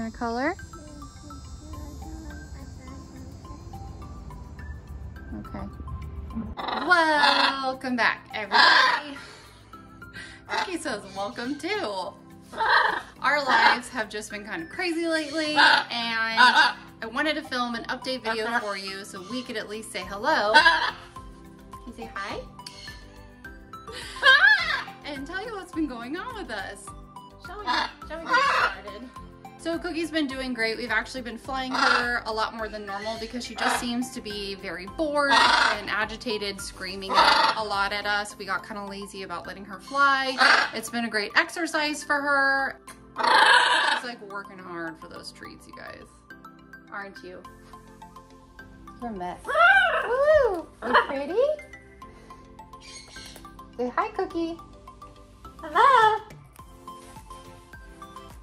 gonna color? Okay. Welcome back, everybody. Cookie says welcome too. Our lives have just been kind of crazy lately, and I wanted to film an update video for you so we could at least say hello. Can you say hi? And tell you what's been going on with us. Shall we, shall we get started? So Cookie's been doing great. We've actually been flying her a lot more than normal because she just seems to be very bored and agitated, screaming a lot at us. We got kind of lazy about letting her fly. It's been a great exercise for her. She's like working hard for those treats, you guys. Aren't you? You're a mess. Woo! You pretty? Say hi, Cookie. Hello.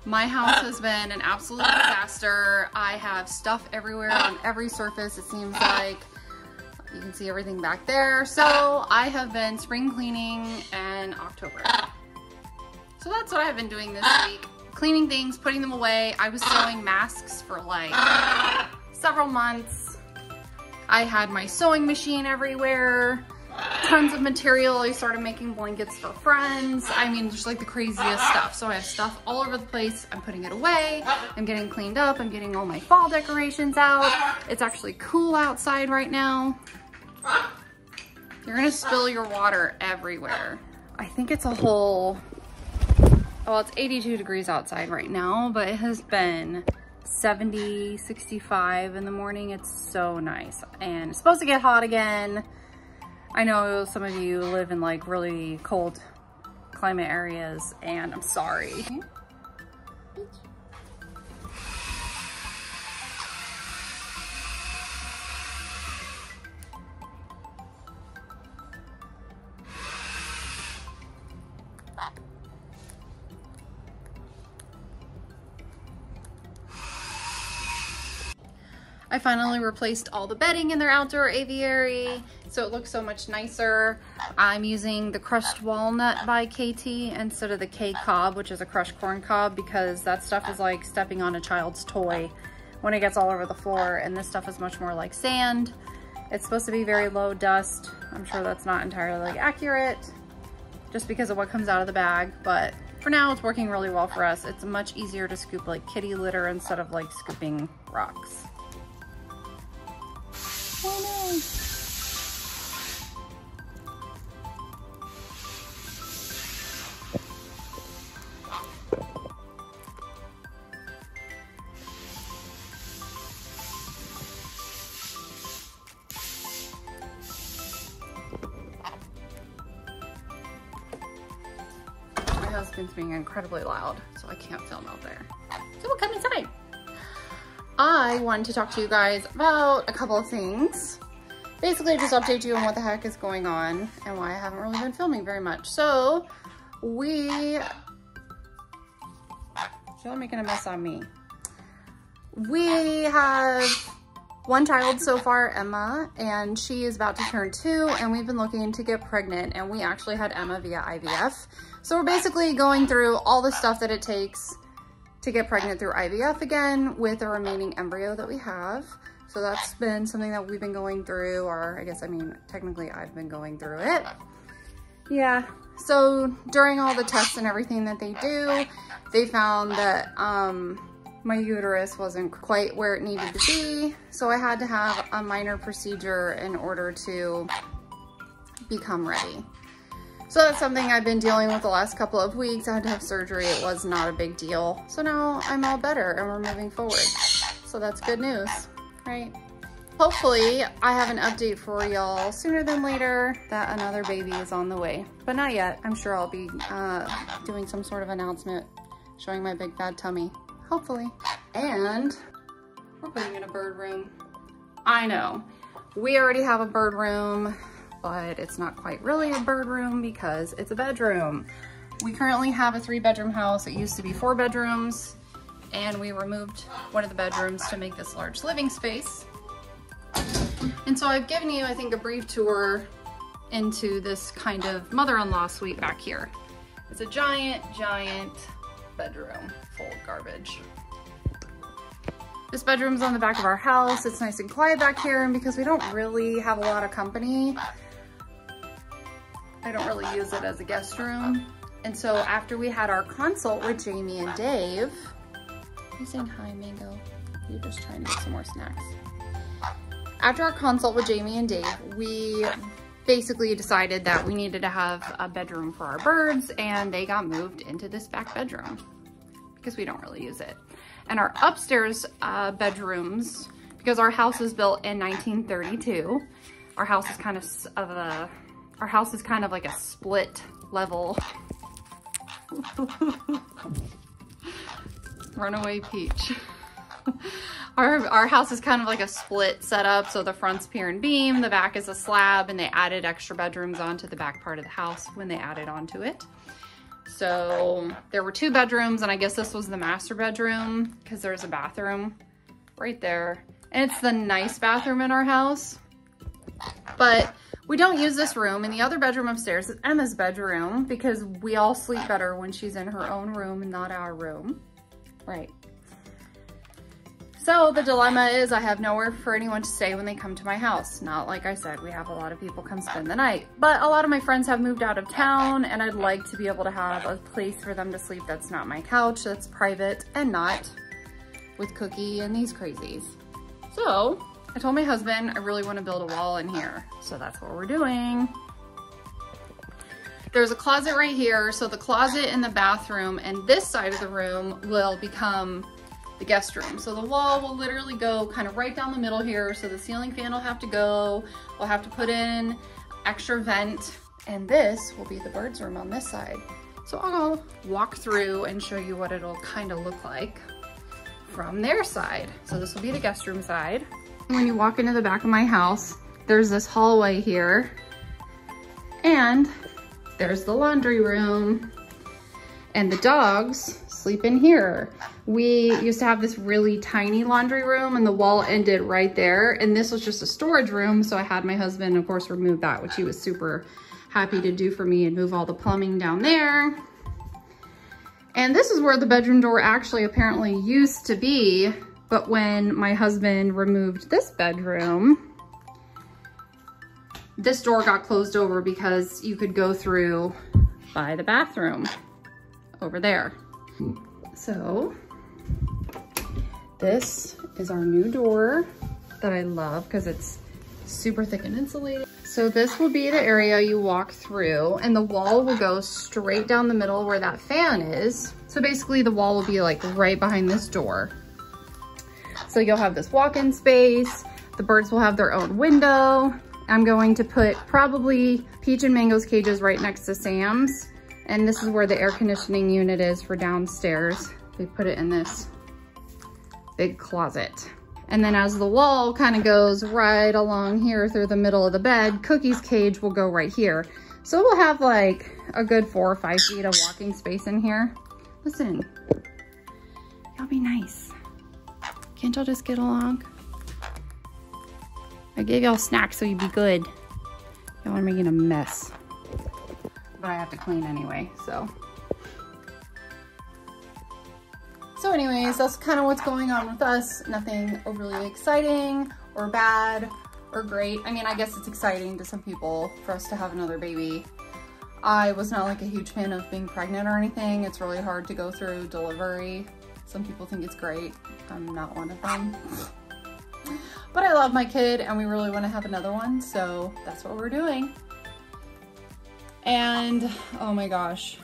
My house has been an absolute disaster. I have stuff everywhere on every surface, it seems like. You can see everything back there. So I have been spring cleaning in October. So that's what I've been doing this week. Cleaning things, putting them away. I was sewing masks for like several months. I had my sewing machine everywhere tons of material. I started making blankets for friends. I mean, just like the craziest stuff. So I have stuff all over the place. I'm putting it away. I'm getting cleaned up. I'm getting all my fall decorations out. It's actually cool outside right now. You're gonna spill your water everywhere. I think it's a whole, well, it's 82 degrees outside right now, but it has been 70, 65 in the morning. It's so nice. And it's supposed to get hot again. I know some of you live in like really cold climate areas and I'm sorry. I finally replaced all the bedding in their outdoor aviary, so it looks so much nicer. I'm using the crushed walnut by Kaytee instead of the Kay-Kob, which is a crushed corn cob, because that stuff is like stepping on a child's toy when it gets all over the floor, and this stuff is much more like sand. It's supposed to be very low dust. I'm sure that's not entirely accurate, just because of what comes out of the bag, but for now it's working really well for us. It's much easier to scoop like kitty litter instead of like scooping rocks. Husband's being incredibly loud, so I can't film out there. So we'll come inside. I wanted to talk to you guys about a couple of things. Basically, just update you on what the heck is going on and why I haven't really been filming very much. So, we... Are making a mess on me. We have one child so far, Emma, and she is about to turn two, and we've been looking to get pregnant, and we actually had Emma via IVF. So we're basically going through all the stuff that it takes to get pregnant through IVF again with the remaining embryo that we have. So that's been something that we've been going through, or I guess, I mean, technically I've been going through it. Yeah, so during all the tests and everything that they do, they found that um, my uterus wasn't quite where it needed to be. So I had to have a minor procedure in order to become ready. So that's something I've been dealing with the last couple of weeks. I had to have surgery. It was not a big deal. So now I'm all better and we're moving forward. So that's good news, right? Hopefully I have an update for y'all sooner than later that another baby is on the way, but not yet. I'm sure I'll be uh, doing some sort of announcement showing my big bad tummy, hopefully. And we're putting in a bird room. I know, we already have a bird room but it's not quite really a bird room because it's a bedroom. We currently have a three bedroom house. It used to be four bedrooms and we removed one of the bedrooms to make this large living space. And so I've given you, I think, a brief tour into this kind of mother-in-law suite back here. It's a giant, giant bedroom full of garbage. This bedroom's on the back of our house. It's nice and quiet back here. And because we don't really have a lot of company, I don't really use it as a guest room. And so after we had our consult with Jamie and Dave, you saying hi, Mango? You're just trying to get some more snacks. After our consult with Jamie and Dave, we basically decided that we needed to have a bedroom for our birds and they got moved into this back bedroom because we don't really use it. And our upstairs uh, bedrooms, because our house is built in 1932, our house is kind of, of a, our house is kind of like a split level. Runaway Peach. our, our house is kind of like a split setup. So the front's pier and beam, the back is a slab, and they added extra bedrooms onto the back part of the house when they added onto it. So there were two bedrooms and I guess this was the master bedroom because there's a bathroom right there. And it's the nice bathroom in our house. But we don't use this room and the other bedroom upstairs is Emma's bedroom because we all sleep better when she's in her own room and not our room. Right. So the dilemma is I have nowhere for anyone to stay when they come to my house. Not like I said, we have a lot of people come spend the night, but a lot of my friends have moved out of town and I'd like to be able to have a place for them to sleep that's not my couch, that's private and not with Cookie and these crazies. So I told my husband I really want to build a wall in here. So that's what we're doing. There's a closet right here. So the closet in the bathroom and this side of the room will become the guest room. So the wall will literally go kind of right down the middle here. So the ceiling fan will have to go. We'll have to put in extra vent and this will be the bird's room on this side. So I'll walk through and show you what it'll kind of look like from their side. So this will be the guest room side. When you walk into the back of my house, there's this hallway here and there's the laundry room and the dogs sleep in here. We used to have this really tiny laundry room and the wall ended right there. And this was just a storage room. So I had my husband, of course, remove that, which he was super happy to do for me and move all the plumbing down there. And this is where the bedroom door actually apparently used to be. But when my husband removed this bedroom, this door got closed over because you could go through by the bathroom over there. So this is our new door that I love because it's super thick and insulated. So this will be the area you walk through and the wall will go straight down the middle where that fan is. So basically the wall will be like right behind this door. So you'll have this walk-in space. The birds will have their own window. I'm going to put probably Peach and Mango's cages right next to Sam's. And this is where the air conditioning unit is for downstairs. We put it in this big closet. And then as the wall kind of goes right along here through the middle of the bed, Cookie's cage will go right here. So we'll have like a good four or five feet of walking space in here. Listen, y'all be nice. Can't y'all just get along? I gave y'all snacks so you'd be good. Y'all are making a mess. I have to clean anyway, so. So anyways, that's kind of what's going on with us. Nothing overly exciting or bad or great. I mean, I guess it's exciting to some people for us to have another baby. I was not like a huge fan of being pregnant or anything. It's really hard to go through delivery. Some people think it's great. I'm not one of them. but I love my kid and we really want to have another one. So that's what we're doing. And oh my gosh,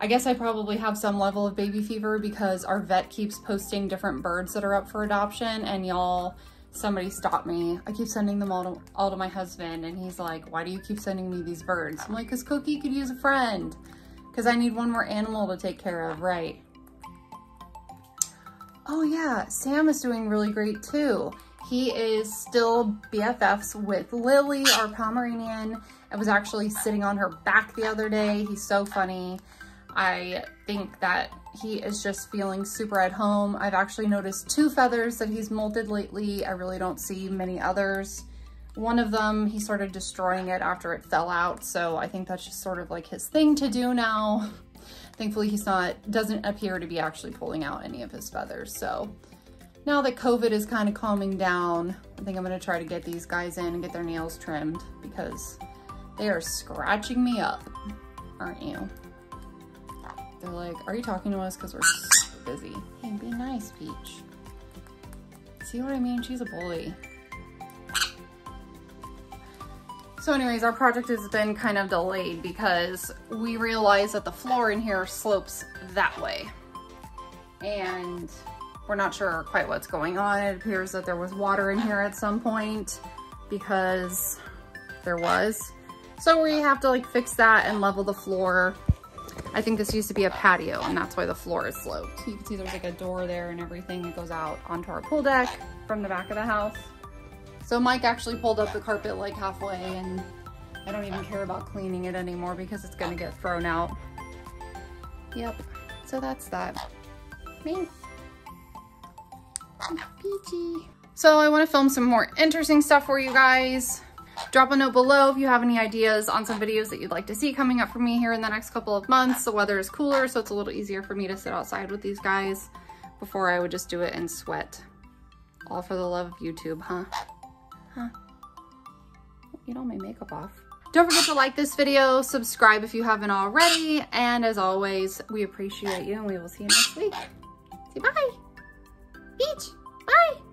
I guess I probably have some level of baby fever because our vet keeps posting different birds that are up for adoption and y'all, somebody stop me. I keep sending them all to, all to my husband and he's like, why do you keep sending me these birds? I'm like, cause Cookie could use a friend. Cause I need one more animal to take care of, right? Oh yeah, Sam is doing really great too. He is still BFFs with Lily, our Pomeranian. I was actually sitting on her back the other day. He's so funny. I think that he is just feeling super at home. I've actually noticed two feathers that he's molted lately. I really don't see many others. One of them, he started destroying it after it fell out. So I think that's just sort of like his thing to do now. Thankfully, he's not, doesn't appear to be actually pulling out any of his feathers. So now that COVID is kind of calming down, I think I'm gonna try to get these guys in and get their nails trimmed because they are scratching me up, aren't you? They're like, are you talking to us? Because we're so busy. Hey, be nice, Peach. See what I mean? She's a bully. So anyways, our project has been kind of delayed because we realized that the floor in here slopes that way. And we're not sure quite what's going on. It appears that there was water in here at some point because there was. So we have to like fix that and level the floor. I think this used to be a patio and that's why the floor is sloped. You can see there's like a door there and everything that goes out onto our pool deck from the back of the house. So Mike actually pulled up the carpet like halfway and I don't even care about cleaning it anymore because it's gonna get thrown out. Yep, so that's that. Me. Peachy. So I wanna film some more interesting stuff for you guys. Drop a note below if you have any ideas on some videos that you'd like to see coming up for me here in the next couple of months. The weather is cooler, so it's a little easier for me to sit outside with these guys. Before I would just do it in sweat. All for the love of YouTube, huh? Huh? Get all my makeup off. Don't forget to like this video, subscribe if you haven't already, and as always, we appreciate you and we will see you next week. Say bye. Peach, bye.